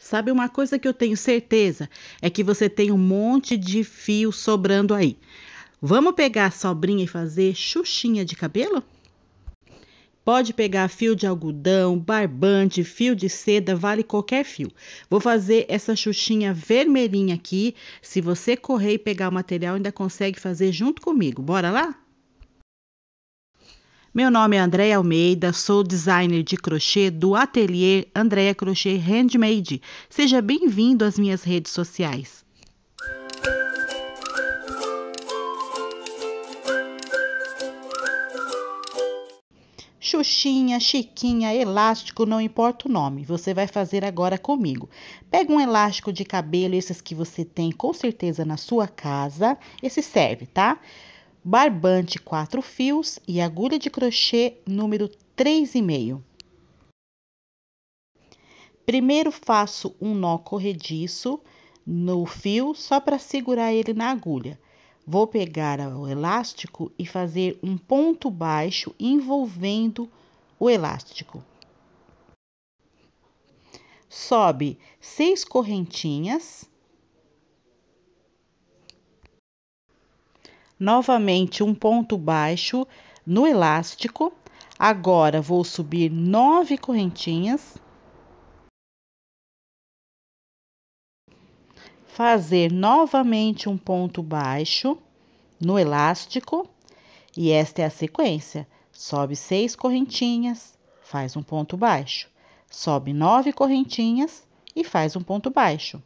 Sabe uma coisa que eu tenho certeza? É que você tem um monte de fio sobrando aí. Vamos pegar a sobrinha e fazer xuxinha de cabelo? Pode pegar fio de algodão, barbante, fio de seda, vale qualquer fio. Vou fazer essa xuxinha vermelhinha aqui. Se você correr e pegar o material, ainda consegue fazer junto comigo. Bora lá? Meu nome é Andréia Almeida, sou designer de crochê do ateliê Andréia Crochê Handmade. Seja bem-vindo às minhas redes sociais. Xuxinha, Chiquinha, elástico, não importa o nome, você vai fazer agora comigo. Pega um elástico de cabelo, esses que você tem com certeza na sua casa, esse serve, tá? Barbante quatro fios e agulha de crochê número 3,5. Primeiro faço um nó corrediço no fio só para segurar ele na agulha. Vou pegar o elástico e fazer um ponto baixo envolvendo o elástico. Sobe seis correntinhas novamente um ponto baixo no elástico. Agora vou subir nove correntinhas. Fazer novamente um ponto baixo no elástico. E esta é a sequência: sobe seis correntinhas, faz um ponto baixo, sobe nove correntinhas e faz um ponto baixo.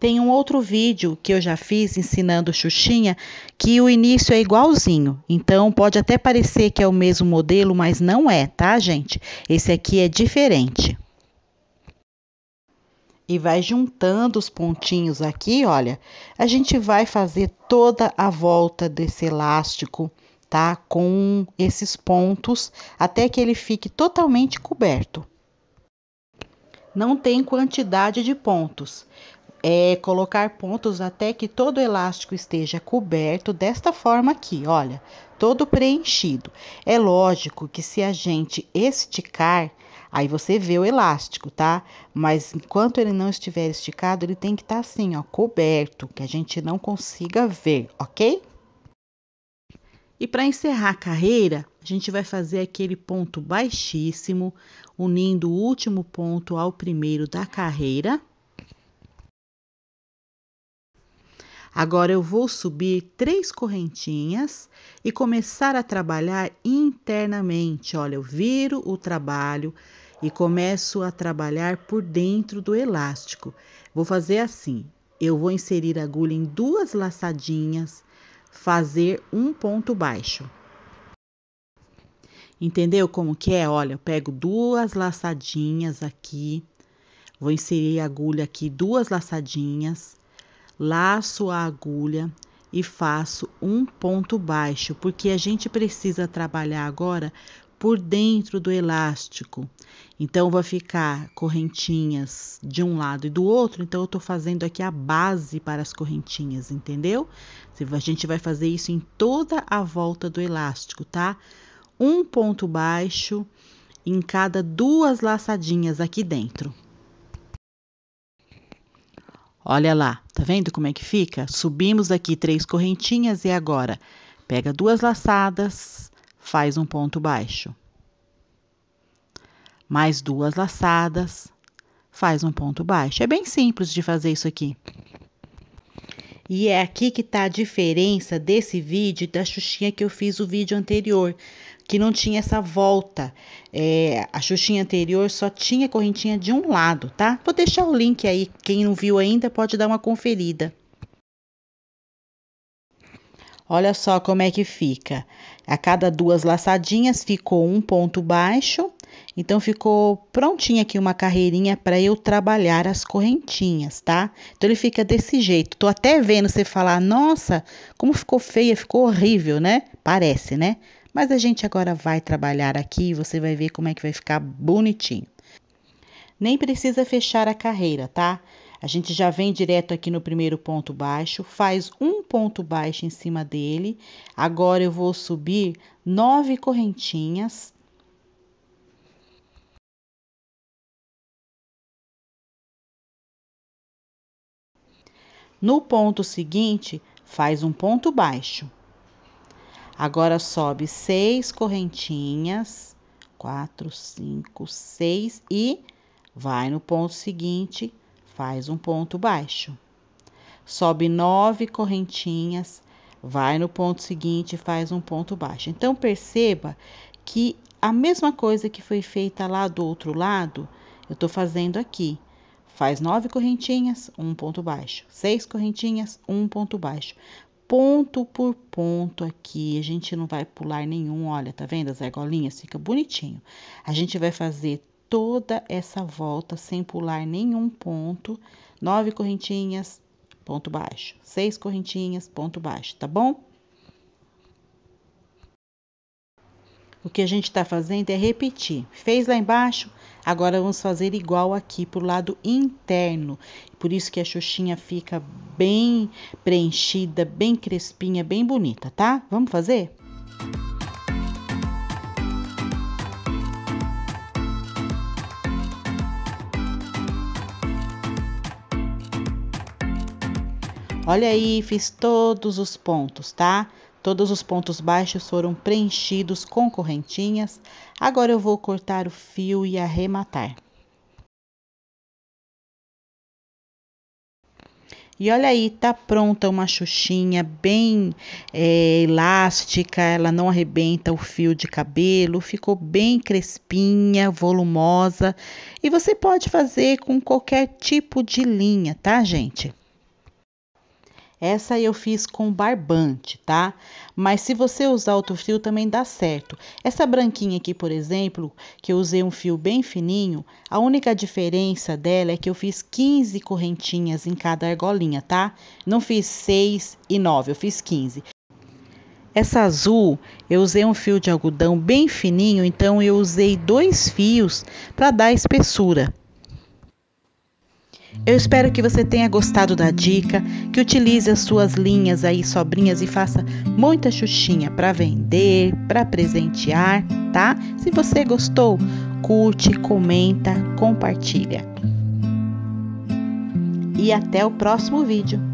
Tem um outro vídeo que eu já fiz ensinando Xuxinha que o início é igualzinho. Então pode até parecer que é o mesmo modelo, mas não é, tá, gente? Esse aqui é diferente. E vai juntando os pontinhos aqui, olha. A gente vai fazer toda a volta desse elástico, tá? Com esses pontos até que ele fique totalmente coberto. Não tem quantidade de pontos é colocar pontos até que todo o elástico esteja coberto desta forma aqui, olha, todo preenchido. É lógico que se a gente esticar, aí você vê o elástico, tá? Mas enquanto ele não estiver esticado, ele tem que estar tá assim, ó, coberto, que a gente não consiga ver, ok? E para encerrar a carreira, a gente vai fazer aquele ponto baixíssimo, unindo o último ponto ao primeiro da carreira Agora eu vou subir três correntinhas e começar a trabalhar internamente. Olha, eu viro o trabalho e começo a trabalhar por dentro do elástico. Vou fazer assim: eu vou inserir a agulha em duas laçadinhas, fazer um ponto baixo. Entendeu como que é? Olha, eu pego duas laçadinhas aqui, vou inserir a agulha aqui, duas laçadinhas, laço a agulha e faço um ponto baixo, porque a gente precisa trabalhar agora por dentro do elástico. Então, vai ficar correntinhas de um lado e do outro. Então, eu tô fazendo aqui a base para as correntinhas, entendeu? A gente vai fazer isso em toda a volta do elástico, tá? Um ponto baixo em cada duas laçadinhas aqui dentro. Olha lá, tá vendo como é que fica? Subimos aqui três correntinhas e agora pega duas laçadas, faz um ponto baixo. Mais duas laçadas, faz um ponto baixo. É bem simples de fazer isso aqui. E é aqui que tá a diferença desse vídeo da Xuxinha que eu fiz o vídeo anterior que não tinha essa volta. É, a Xuxinha anterior só tinha correntinha de um lado, tá? Vou deixar o link aí, quem não viu ainda pode dar uma conferida. Olha só como é que fica. A cada duas laçadinhas ficou um ponto baixo. Então, ficou prontinha aqui uma carreirinha para eu trabalhar as correntinhas, tá? Então, ele fica desse jeito. Tô até vendo você falar, nossa, como ficou feia, ficou horrível, né? Parece, né? Mas a gente agora vai trabalhar aqui e você vai ver como é que vai ficar bonitinho. Nem precisa fechar a carreira, tá? A gente já vem direto aqui no primeiro ponto baixo, faz um ponto baixo em cima dele. Agora eu vou subir nove correntinhas. No ponto seguinte, faz um ponto baixo. Agora sobe seis correntinhas, quatro, cinco, seis e vai no ponto seguinte, faz um ponto baixo. Sobe nove correntinhas, vai no ponto seguinte faz um ponto baixo. Então perceba que a mesma coisa que foi feita lá do outro lado, eu tô fazendo aqui. Faz nove correntinhas, um ponto baixo. Seis correntinhas, um ponto baixo ponto por ponto aqui. A gente não vai pular nenhum, olha, tá vendo as argolinhas? Fica bonitinho. A gente vai fazer toda essa volta sem pular nenhum ponto. Nove correntinhas, ponto baixo. Seis correntinhas, ponto baixo, tá bom? O que a gente está fazendo é repetir. Fez lá embaixo, agora vamos fazer igual aqui para o lado interno. Por isso que a xuxinha fica bem preenchida, bem crespinha, bem bonita, tá? Vamos fazer? Olha aí, fiz todos os pontos, tá? Todos os pontos baixos foram preenchidos com correntinhas. Agora eu vou cortar o fio e arrematar. E olha aí, tá pronta uma xuxinha bem é, elástica, ela não arrebenta o fio de cabelo, ficou bem crespinha, volumosa. E você pode fazer com qualquer tipo de linha, tá, gente? Essa eu fiz com barbante, tá? Mas se você usar outro fio também dá certo. Essa branquinha aqui, por exemplo, que eu usei um fio bem fininho, a única diferença dela é que eu fiz 15 correntinhas em cada argolinha, tá? Não fiz 6 e 9, eu fiz 15. Essa azul, eu usei um fio de algodão bem fininho, então eu usei dois fios para dar espessura. Eu espero que você tenha gostado da dica, que utilize as suas linhas aí sobrinhas e faça muita xuxinha para vender, para presentear, tá? Se você gostou, curte, comenta, compartilha. E até o próximo vídeo.